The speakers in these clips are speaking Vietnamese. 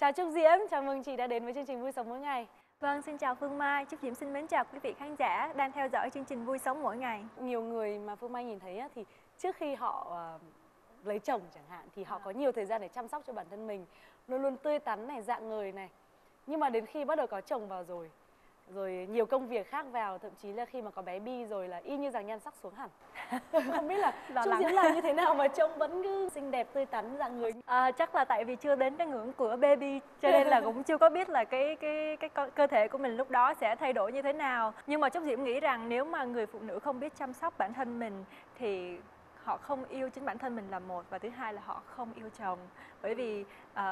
Chào Trúc Diễm, chào mừng chị đã đến với chương trình Vui Sống Mỗi Ngày. Vâng, xin chào Phương Mai. Trúc Diễm xin mến chào quý vị khán giả đang theo dõi chương trình Vui Sống Mỗi Ngày. Nhiều người mà Phương Mai nhìn thấy thì trước khi họ uh, lấy chồng chẳng hạn thì họ có nhiều thời gian để chăm sóc cho bản thân mình, luôn luôn tươi tắn này, dạng người này. Nhưng mà đến khi bắt đầu có chồng vào rồi rồi nhiều công việc khác vào thậm chí là khi mà có bé bi rồi là y như rằng nhan sắc xuống hẳn. Không biết là Trúc Diễm làm như thế nào mà trông vẫn cứ xinh đẹp tươi tắn dạng người. À, chắc là tại vì chưa đến cái ngưỡng của baby cho nên là cũng chưa có biết là cái cái cái cơ thể của mình lúc đó sẽ thay đổi như thế nào. Nhưng mà Trúc Diễm nghĩ rằng nếu mà người phụ nữ không biết chăm sóc bản thân mình thì họ không yêu chính bản thân mình là một và thứ hai là họ không yêu chồng. Bởi vì uh,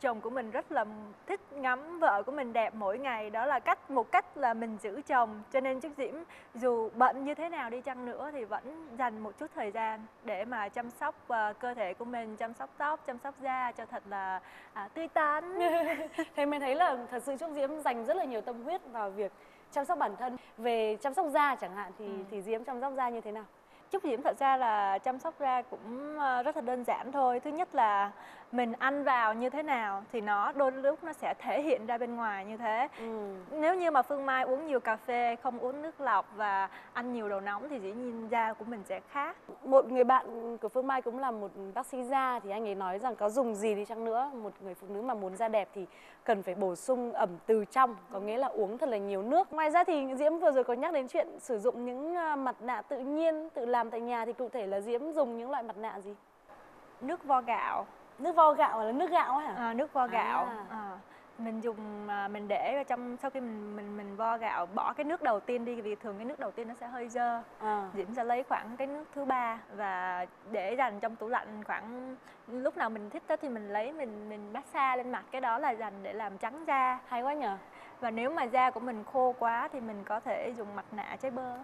chồng của mình rất là thích ngắm vợ của mình đẹp mỗi ngày đó là cách một cách là mình giữ chồng. Cho nên Trúc Diễm dù bận như thế nào đi chăng nữa thì vẫn dành một chút thời gian để mà chăm sóc uh, cơ thể của mình chăm sóc tóc chăm sóc da cho thật là uh, tươi tắn. Thế mình thấy là thật sự Trúc Diễm dành rất là nhiều tâm huyết vào việc chăm sóc bản thân. Về chăm sóc da chẳng hạn thì ừ. thì Diễm chăm sóc da như thế nào Trúc Diễm thật ra là chăm sóc da cũng ờ, rất là đơn giản thôi. Thứ nhất là mình ăn vào như thế nào thì nó đôi lúc nó sẽ thể hiện ra bên ngoài như thế. Ừ. Nếu như mà Phương Mai uống nhiều cà phê, không uống nước lọc và ăn nhiều đồ nóng thì dĩ nhiên da của mình sẽ khác. Một người bạn của Phương Mai cũng là một bác sĩ da thì anh ấy nói rằng có dùng gì đi chăng nữa, một người phụ nữ mà muốn da đẹp thì cần phải bổ sung ẩm từ trong, có nghĩa là uống thật là nhiều nước. Ngoài ra thì Diễm vừa rồi có nhắc đến chuyện sử dụng những ờ, mặt nạ tự nhiên, tự làm tại nhà thì cụ thể là Diễm dùng những loại mặt nạ gì? Nước vo gạo. Nước vo gạo là nước gạo hả? À, nước vo à. gạo. À mình dùng à, mình để trong sau khi mình mình mình vo gạo bỏ cái nước đầu tiên đi vì thường cái nước đầu tiên nó sẽ hơi dơ à. diễm sẽ lấy khoảng cái nước thứ ba và để dành trong tủ lạnh khoảng lúc nào mình thích thì mình lấy mình mình massage lên mặt cái đó là dành để làm trắng da hay quá nhờ và nếu mà da của mình khô quá thì mình có thể dùng mặt nạ trái bơ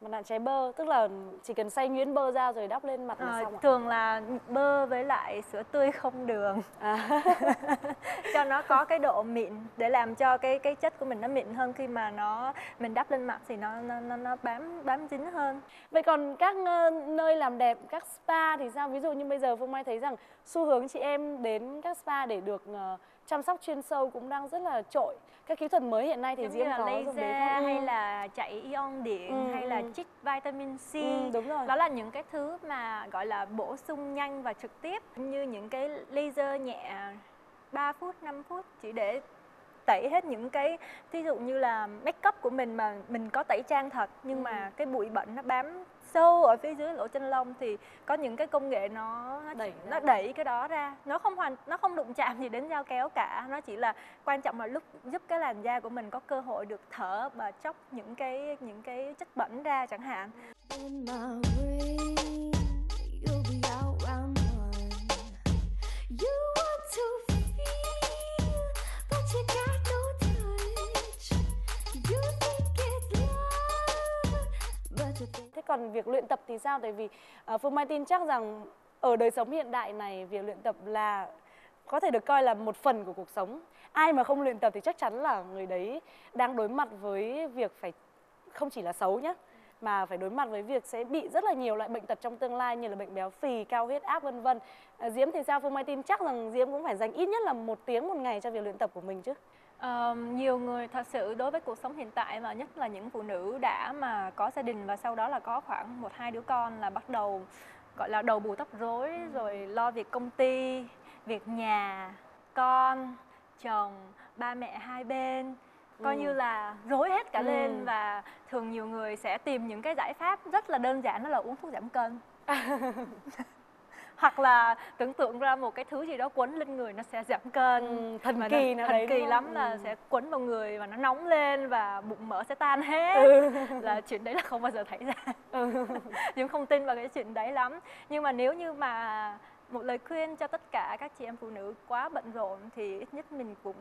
mặt nạ trái bơ tức là chỉ cần xay nhuyễn bơ ra rồi đắp lên mặt là à, xong à? thường là bơ với lại sữa tươi không đường à. cho nó có cái độ mịn để làm cho cái cái chất của mình nó mịn hơn khi mà nó mình đắp lên mặt thì nó nó nó bám bám dính hơn vậy còn các ờ, nơi làm đẹp các spa thì sao ví dụ như bây giờ phương mai thấy rằng xu hướng chị em đến các spa để được uh, chăm sóc chuyên sâu cũng đang rất là trội các kỹ thuật mới hiện nay thì Diễm có laser dùng đấy không? hay là chạy ion điện ừ, hay là ừ. chích vitamin C ừ, đúng rồi. đó là những cái thứ mà gọi là bổ sung nhanh và trực tiếp như những cái laser nhẹ 3 phút 5 phút chỉ để tẩy hết những cái ví dụ như là make up của mình mà mình có tẩy trang thật nhưng ừ. mà cái bụi bẩn nó bám sâu ở phía dưới lỗ chân lông thì có những cái công nghệ nó đẩy, nó đẩy cái đó ra. Nó không hoàn nó không đụng chạm gì đến dao kéo cả. Nó chỉ là quan trọng là lúc giúp cái làn da của mình có cơ hội được thở và chóc những cái những cái chất bẩn ra chẳng hạn còn việc luyện tập thì sao? Tại vì uh, Phương Mai tin chắc rằng ở đời sống hiện đại này việc luyện tập là có thể được coi là một phần của cuộc sống. Ai mà không luyện tập thì chắc chắn là người đấy đang đối mặt với việc phải không chỉ là xấu nhé mà phải đối mặt với việc sẽ bị rất là nhiều loại bệnh tật trong tương lai như là bệnh béo phì, cao huyết áp vân vân. À, Diễm thì sao Phương Mai tin chắc rằng Diễm cũng phải dành ít nhất là một tiếng một ngày cho việc luyện tập của mình chứ? Uh, nhiều người thật sự đối với cuộc sống hiện tại mà nhất là những phụ nữ đã mà có gia đình và sau đó là có khoảng một hai đứa con là bắt đầu gọi là đầu bù tóc rối rồi lo việc công ty việc nhà con chồng ba mẹ hai bên coi ừ. như là rối hết cả ừ. lên và thường nhiều người sẽ tìm những cái giải pháp rất là đơn giản đó là uống thuốc giảm cân hoặc là tưởng tượng ra một cái thứ gì đó quấn lên người nó sẽ giảm cân ừ, thần kỳ nó, thần kỳ lắm là ừ. sẽ quấn vào người và nó nóng lên và bụng mỡ sẽ tan hết ừ. là chuyện đấy là không bao giờ thấy ra ừ. nhưng không tin vào cái chuyện đấy lắm nhưng mà nếu như mà một lời khuyên cho tất cả các chị em phụ nữ quá bận rộn thì ít nhất mình cũng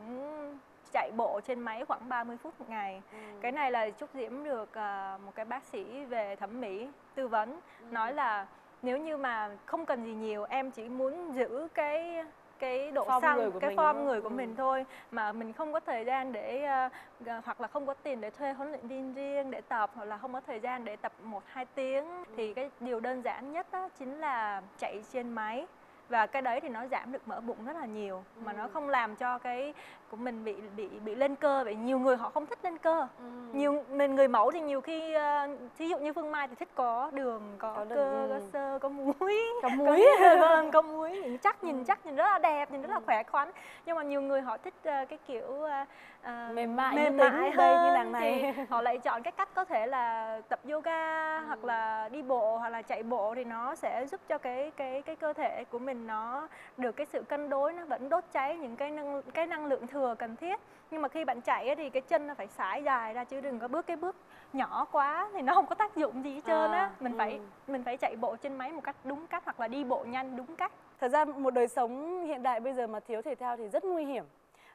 chạy bộ trên máy khoảng 30 phút một ngày. Ừ. Cái này là Trúc Diễm được uh, một cái bác sĩ về thẩm mỹ tư vấn ừ. nói là nếu như mà không cần gì nhiều em chỉ muốn giữ cái cái độ form xăm cái mình form người của ừ. mình thôi. Mà mình không có thời gian để uh, hoặc là không có tiền để thuê huấn luyện viên riêng để tập hoặc là không có thời gian để tập một hai tiếng. Ừ. thì cái điều đơn giản nhất đó chính là chạy trên máy. Và cái đấy thì nó giảm được mỡ bụng rất là nhiều mà nó không làm cho cái của mình bị bị bị lên cơ vậy nhiều người họ không thích lên cơ. Nhiều mình người mẫu thì nhiều khi ờ, thí dụ như phương mai thì thích có đường có, Có đường, cơ ừ. có xơ có muối. Có muối. Vâng có muối. Nhìn chắc nhìn Ừ. chắc nhìn rất là đẹp nhìn rất là khỏe khoắn. Nhưng mà nhiều người họ thích ờ, cái kiểu ờ, Mềm mại, mềm mại đây như hơn nàng này. thì họ lại chọn cái cách có thể là tập yoga hoặc là đi bộ hoặc là chạy bộ thì nó sẽ giúp cho cái cái cái cơ thể của mình nó được cái sự cân đối nó vẫn đốt cháy những cái năng cái năng lượng thừa cần thiết nhưng mà khi bạn chạy thì cái chân nó phải sải dài ra chứ đừng có bước cái bước nhỏ quá thì nó không có tác dụng gì hết trơn á À, mình phải ừ. mình phải chạy bộ trên máy một cách đúng cách hoặc là đi bộ nhanh đúng cách Thật ra một đời sống hiện đại bây giờ mà thiếu thể thao thì rất nguy hiểm.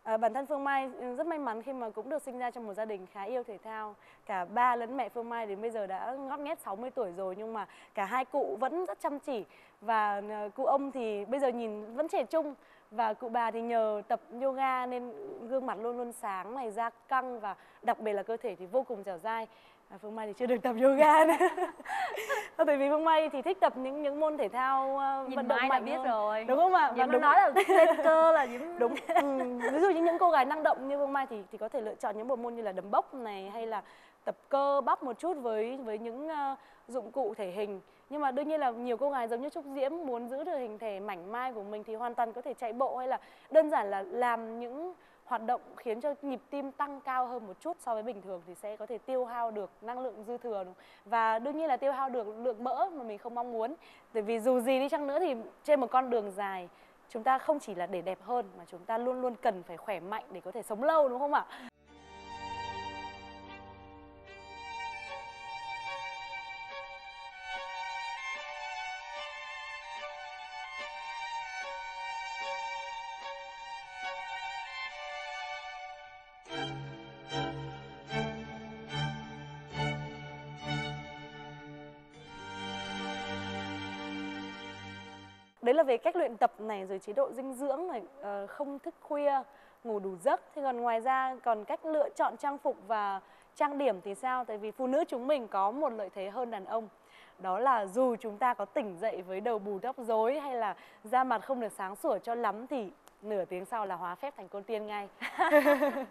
À, bản thân Phương Mai ừ, rất may mắn khi mà cũng được sinh ra trong một gia đình khá yêu thể thao. Cả ba lẫn mẹ Phương Mai đến bây giờ đã ngót nghét 60 tuổi rồi nhưng mà cả hai cụ vẫn rất chăm chỉ và ờ, cụ ông thì bây giờ nhìn vẫn trẻ trung và cụ bà thì nhờ tập yoga nên gương mặt luôn luôn sáng này, da căng và đặc biệt là cơ thể thì vô cùng dẻo dai. À, Phương Mai thì chưa được tập yoga nữa. Bởi vì Phương Mai thì thích tập những những môn thể thao ờ, nhìn vận động mạnh biết hơn. rồi. Đúng không ạ? Và đúng nói là lên cơ là Diễm đúng. Ừ, ví dụ như những cô gái năng động như Phương Mai thì thì có thể lựa chọn những bộ môn như là đấm bốc này hay là tập cơ bắp một chút với với những ờ, dụng cụ thể hình. Nhưng mà đương nhiên là nhiều cô gái giống như Trúc Diễm muốn giữ được hình thể mảnh mai của mình thì hoàn toàn có thể chạy bộ hay là đơn giản là làm những hoạt động khiến cho nhịp tim tăng cao hơn một chút so với bình thường thì sẽ có thể tiêu hao được năng lượng dư thừa và đương nhiên là tiêu hao được lượng mỡ mà mình không mong muốn. Bởi vì dù gì đi chăng nữa thì trên một con đường dài, chúng ta không chỉ là để đẹp hơn mà chúng ta luôn luôn cần phải khỏe mạnh để có thể sống lâu, đúng không ạ? Đấy là về cách luyện tập này rồi chế độ dinh dưỡng này ờ, không thức khuya ngủ đủ giấc. Thế còn ngoài ra còn cách lựa chọn trang phục và trang điểm thì sao? Tại vì phụ nữ chúng mình có một lợi thế hơn đàn ông. Đó là dù chúng ta có tỉnh dậy với đầu bù tóc rối hay là da mặt không được sáng sủa cho lắm thì nửa tiếng sau là hóa phép thành con tiên ngay.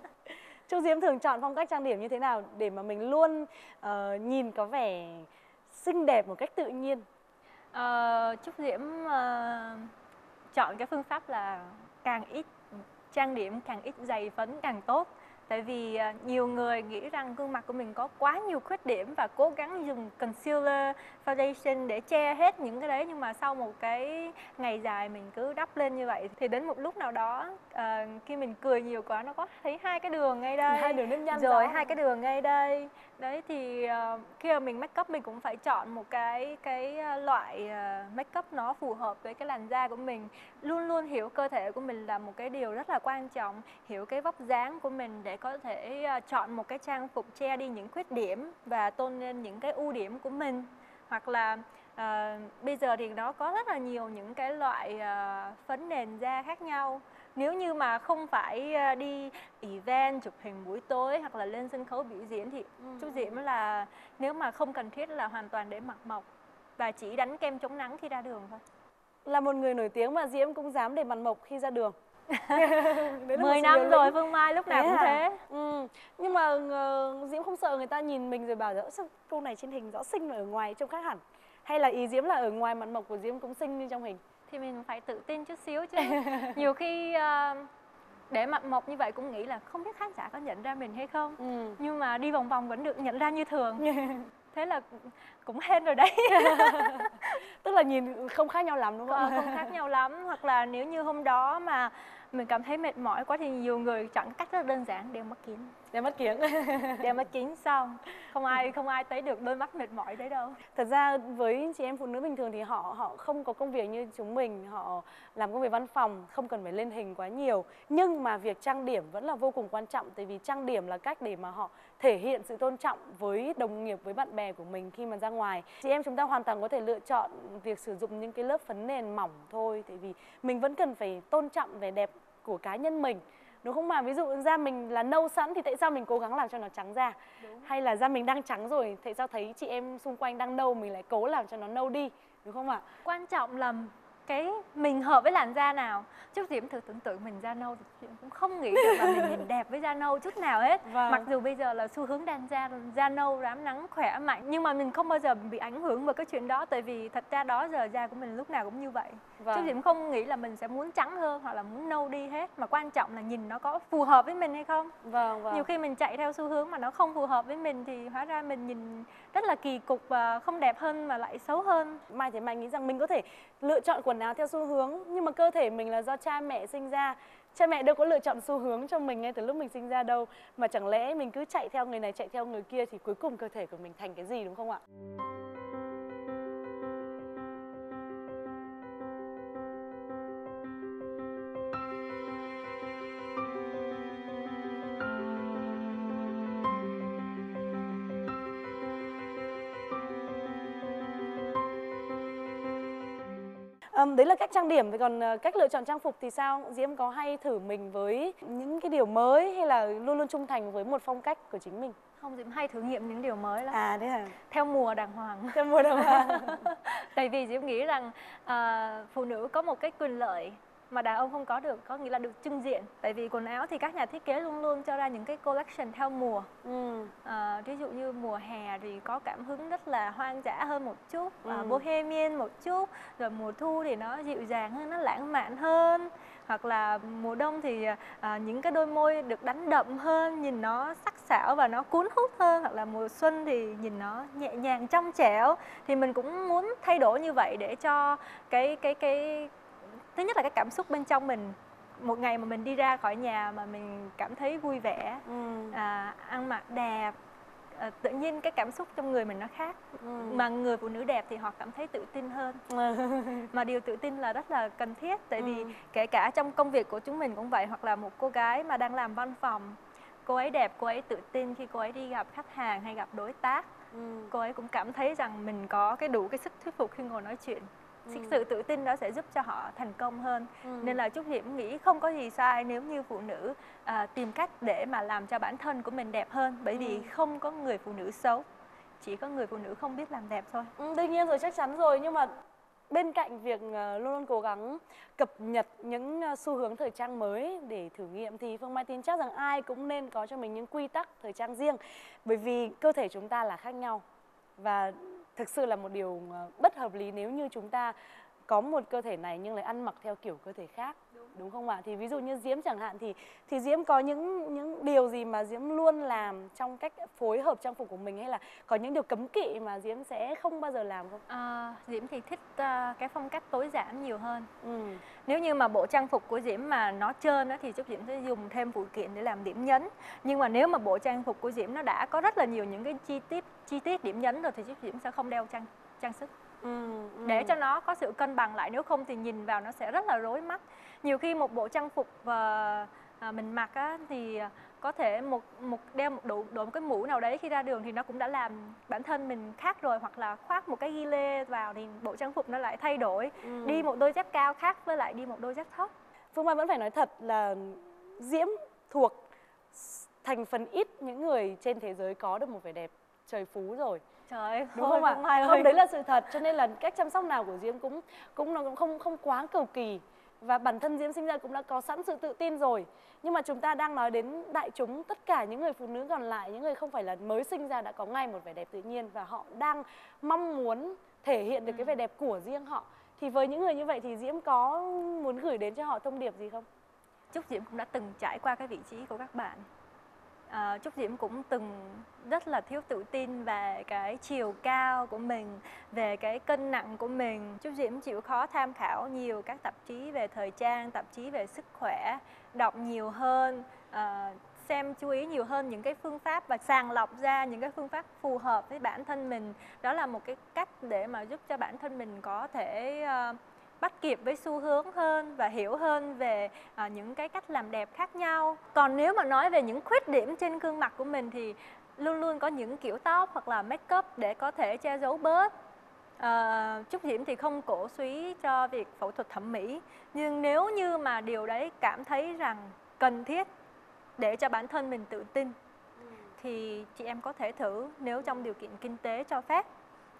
Trung Diễm thường chọn phong cách trang điểm như thế nào để mà mình luôn uh, nhìn có vẻ xinh đẹp một cách tự nhiên? Ờ, Trúc Diễm ờ, chọn cái phương pháp là càng ít trang điểm càng ít dày phấn càng tốt. Tại vì ờ, nhiều người nghĩ rằng gương mặt của mình có quá nhiều khuyết điểm và cố gắng dùng concealer foundation để che hết những cái đấy nhưng mà sau một cái ngày dài mình cứ đắp lên như vậy thì đến một lúc nào đó ờ, khi mình cười nhiều quá nó có thấy hai cái đường ngay đây. Hai đường nếp nhăn rồi rõ. hai cái đường ngay đây đấy thì uh, khi mà mình make up mình cũng phải chọn một cái cái ờ, loại uh, make up nó phù hợp với cái làn da của mình. Luôn luôn hiểu cơ thể của mình là một cái điều rất là quan trọng hiểu cái vóc dáng của mình để có thể uh, chọn một cái trang phục che đi những khuyết điểm và tôn lên những cái ưu điểm của mình. Hoặc là ờ, bây giờ thì nó có rất là nhiều những cái loại ờ, phấn nền da khác nhau nếu như mà không phải ờ, đi event chụp hình buổi tối hoặc là lên sân khấu biểu diễn thì Ừ. chú Diễm là nếu mà không cần thiết là hoàn toàn để mặt mộc và chỉ đánh kem chống nắng khi ra đường thôi. là một người nổi tiếng mà Diễm cũng dám để mặt mộc khi ra đường Đấy là một 10 sự năm rồi lĩnh. Phương Mai lúc nào Thế cũng à? thế. ừ. nhưng mà ờ, Diễm không sợ người ta nhìn mình rồi bảo "Ơ, sao cô này trên hình rõ xinh mà ở ngoài trông khác hẳn hay là ý Diễm là ở ngoài mặt mộc của Diễm cũng xinh như trong hình Thì mình phải tự tin chút xíu chứ. Nhiều khi ờ, để mặt mộc như vậy cũng nghĩ là không biết khán giả có nhận ra mình hay không. ừ. Nhưng mà đi vòng vòng vẫn được nhận ra như thường. Thế là cũng hên rồi đấy. tức là nhìn không khác nhau lắm đúng không Ờ, không khác nhau lắm hoặc là nếu như hôm đó mà mình cảm thấy mệt mỏi quá thì nhiều người chọn cách rất đơn giản đeo mắt kính. Để mắt kiếng đeo mắt kính xong không ai không ai thấy được đôi mắt mệt mỏi đấy đâu. Thật ra với chị em phụ nữ bình thường thì họ họ không có công việc như chúng mình. Họ làm công việc văn phòng không cần phải lên hình quá nhiều. Nhưng mà việc trang điểm vẫn là vô cùng quan trọng tại vì trang điểm là cách để mà họ thể hiện sự tôn trọng với đồng nghiệp với bạn bè của mình khi mà ra ngoài. Chị em chúng ta hoàn toàn có thể lựa chọn việc sử dụng những cái lớp phấn nền mỏng thôi tại vì mình vẫn cần phải tôn trọng vẻ đẹp của cá nhân mình đúng không mà ví dụ da mình là nâu sẵn thì tại sao mình cố gắng làm cho nó trắng da? Hay là da mình đang trắng rồi tại sao thấy chị em xung quanh đang nâu mình lại cố làm cho nó nâu đi đúng không ạ? Quan trọng là cái mình hợp với làn da nào Trúc Diễm thử tưởng tượng mình da nâu thì Diễm cũng không nghĩ được là mình nhìn đẹp với da nâu chút nào hết vâng. mặc dù bây giờ là xu hướng đàn da da nâu rám nắng khỏe mạnh nhưng mà mình không bao giờ bị ảnh hưởng bởi cái chuyện đó tại vì thật ra đó giờ da của mình lúc nào cũng như vậy vâng. Trúc Diễm không nghĩ là mình sẽ muốn trắng hơn hoặc là muốn nâu đi hết mà quan trọng là nhìn nó có phù hợp với mình hay không vâng, vâng. nhiều khi mình chạy theo xu hướng mà nó không phù hợp với mình thì hóa ra mình nhìn rất là kỳ cục và không đẹp hơn mà lại xấu hơn mai thì mai nghĩ rằng mình có thể lựa chọn quần áo theo xu hướng, nhưng mà cơ thể mình là do cha mẹ sinh ra. Cha mẹ đâu có lựa chọn xu hướng cho mình ngay từ lúc mình sinh ra đâu. Mà chẳng lẽ mình cứ chạy theo người này, chạy theo người kia thì cuối cùng cơ thể của mình thành cái gì, đúng không ạ? Um, đấy là cách trang điểm, còn uh, cách lựa chọn trang phục thì sao? Diễm có hay thử mình với những cái điều mới hay là luôn luôn trung thành với một phong cách của chính mình? Không, Diễm hay thử nghiệm những điều mới lắm. À, thế hả? Theo mùa đàng hoàng. Theo mùa đàng hoàng. Tại vì Diễm nghĩ rằng uh, phụ nữ có một cái quyền lợi mà đàn ông không có được có nghĩa là được trưng diện. Tại vì quần áo thì các nhà thiết kế luôn luôn cho ra những cái collection theo mùa. Ừ. à, ví dụ như mùa hè thì có cảm hứng rất là hoang dã hơn một chút ừ. à, bohemian một chút rồi mùa thu thì nó dịu dàng hơn nó lãng mạn hơn. Hoặc là mùa đông thì à, những cái đôi môi được đánh đậm hơn nhìn nó sắc sảo và nó cuốn hút hơn. Hoặc là mùa xuân thì nhìn nó nhẹ nhàng trong trẻo. Thì mình cũng muốn thay đổi như vậy để cho cái cái cái thứ nhất là cái cảm xúc bên trong mình một ngày mà mình đi ra khỏi nhà mà mình cảm thấy vui vẻ ừ. à, ăn mặc đẹp à, tự nhiên cái cảm xúc trong người mình nó khác ừ. mà người phụ nữ đẹp thì họ cảm thấy tự tin hơn mà điều tự tin là rất là cần thiết tại ừ. vì kể cả trong công việc của chúng mình cũng vậy hoặc là một cô gái mà đang làm văn phòng cô ấy đẹp cô ấy tự tin khi cô ấy đi gặp khách hàng hay gặp đối tác ừ. cô ấy cũng cảm thấy rằng mình có cái đủ cái sức thuyết phục khi ngồi nói chuyện ừ. sự tự tin đó sẽ giúp cho họ thành công hơn ừ. nên là chúc diễm nghĩ không có gì sai nếu như phụ nữ à, tìm cách để mà làm cho bản thân của mình đẹp hơn bởi vì ừ. không có người phụ nữ xấu chỉ có người phụ nữ không biết làm đẹp thôi ừ, đương nhiên rồi chắc chắn rồi nhưng mà bên cạnh việc uh, luôn luôn cố gắng cập nhật những uh, xu hướng thời trang mới để thử nghiệm thì Phương Mai tin chắc rằng ai cũng nên có cho mình những quy tắc thời trang riêng bởi vì cơ thể chúng ta là khác nhau và thực sự là một điều ờ, bất hợp lý nếu như chúng ta có một cơ thể này nhưng lại ăn mặc theo kiểu cơ thể khác đúng. không ạ? Thì ví dụ như diễm chẳng hạn thì thì diễm có những những điều gì mà diễm luôn làm trong cách phối hợp trang phục của mình hay là có những điều cấm kỵ mà diễm sẽ không bao giờ làm không? À, diễm thì thích uh, cái phong cách tối giản nhiều hơn. Ừ. nếu như mà bộ trang phục của diễm mà nó trơn á, thì chúc diễm sẽ dùng thêm phụ kiện để làm điểm nhấn. Nhưng mà nếu mà bộ trang phục của diễm nó đã có rất là nhiều những cái chi tiết chi tiết điểm nhấn rồi thì chúc diễm sẽ không đeo trang trang sức Ừ, ừ, để cho nó có sự cân bằng lại nếu không thì nhìn vào nó sẽ rất là rối mắt. Nhiều khi một bộ trang phục và à, mình mặc á, thì có thể một một đeo một đội đội một cái mũ nào đấy khi ra đường thì nó cũng đã làm bản thân mình khác rồi hoặc là khoác một cái ghi lê vào thì bộ trang phục nó lại thay đổi. Ừ. đi một đôi dép cao khác với lại đi một đôi dép thấp. Phương mai vẫn phải nói thật là diễm thuộc thành phần ít những người trên thế giới có được một vẻ đẹp trời phú rồi Trời đúng không ạ? Không, không đấy là sự thật cho nên là cách chăm sóc nào của Diễm cũng cũng nó cũng không không quá cầu kỳ và bản thân Diễm sinh ra cũng đã có sẵn sự tự tin rồi nhưng mà chúng ta đang nói đến đại chúng tất cả những người phụ nữ còn lại những người không phải là mới sinh ra đã có ngay một vẻ đẹp tự nhiên và họ đang mong muốn thể hiện được ừ. cái vẻ đẹp của riêng họ thì với những người như vậy thì Diễm có muốn gửi đến cho họ thông điệp gì không? Chúc Diễm cũng đã từng trải qua cái vị trí của các bạn à, Trúc Diễm cũng từng rất là thiếu tự tin về cái chiều cao của mình, về cái cân nặng của mình. Trúc Diễm chịu khó tham khảo nhiều các tạp chí về thời trang, tạp chí về sức khỏe, đọc nhiều hơn, à, xem chú ý nhiều hơn những cái phương pháp và sàng lọc ra những cái phương pháp phù hợp với bản thân mình. Đó là một cái cách để mà giúp cho bản thân mình có thể uh, bắt kịp với xu hướng hơn và hiểu hơn về à, những cái cách làm đẹp khác nhau. Còn nếu mà nói về những khuyết điểm trên gương mặt của mình thì luôn luôn có những kiểu tóc hoặc là make up để có thể che giấu bớt. À, Trúc Diễm thì không cổ suý cho việc phẫu thuật thẩm mỹ. Nhưng nếu như mà điều đấy cảm thấy rằng cần thiết để cho bản thân mình tự tin thì chị em có thể thử nếu trong điều kiện kinh tế cho phép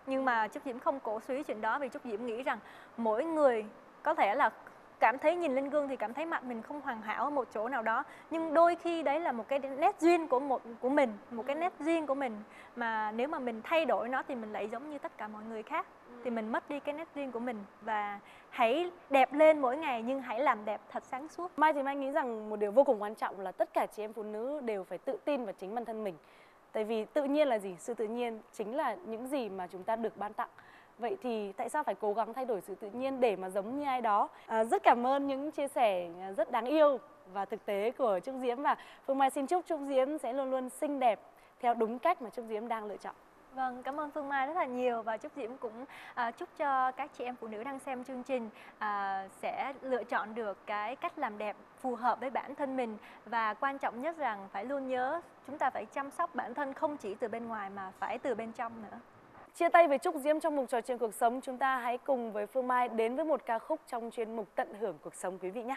nhưng mà Trúc Diễm không cổ suý chuyện đó vì Trúc Diễm nghĩ rằng mỗi người có thể là cảm thấy nhìn lên gương thì cảm thấy mặt mình không hoàn hảo ở một chỗ nào đó. Nhưng đôi khi đấy là một cái nét duyên của một của mình một cái nét riêng của mình. Mà nếu mà mình thay đổi nó thì mình lại giống như tất cả mọi người khác. Thì mình mất đi cái nét riêng của mình. Và hãy đẹp lên mỗi ngày nhưng hãy làm đẹp thật sáng suốt. Mai thì mai nghĩ rằng một điều vô cùng quan trọng là tất cả chị em phụ nữ đều phải tự tin vào chính bản thân mình tại vì tự nhiên là gì? Sự tự nhiên chính là những gì mà chúng ta được ban tặng. Vậy thì tại sao phải cố gắng thay đổi sự tự nhiên để mà giống như ai đó? À, rất cảm ơn những chia sẻ à, rất đáng yêu và thực tế của Trúc Diễm và Phương Mai xin chúc Trúc Diễm sẽ luôn luôn xinh đẹp theo đúng cách mà Trúc Diễm đang lựa chọn. Vâng, cảm ơn Phương Mai rất là nhiều và chúc Diễm cũng à, chúc cho các chị em phụ nữ đang xem chương trình à, sẽ lựa chọn được cái cách làm đẹp phù hợp với bản thân mình và quan trọng nhất rằng phải luôn nhớ chúng ta phải chăm sóc bản thân không chỉ từ bên ngoài mà phải từ bên trong nữa. Chia tay với Trúc Diễm trong mục trò chuyện cuộc sống, chúng ta hãy cùng với Phương Mai đến với một ca khúc trong chuyên mục Tận hưởng cuộc sống quý vị nhé.